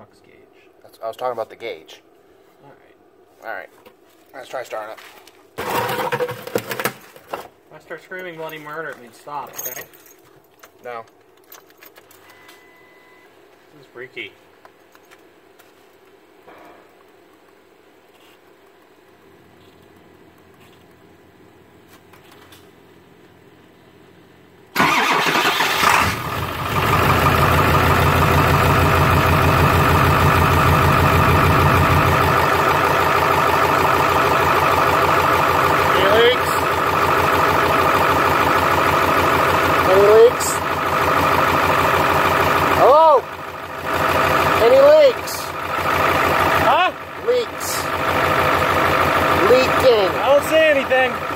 truck's gauge. That's, I was talking about the gauge. All right. All right. Let's try starting it. If I start screaming bloody murder, it means stop. Okay. No. This is freaky. Any leaks? Any leaks? Hello? Any leaks? Huh? Leaks. Leaking. I don't see anything.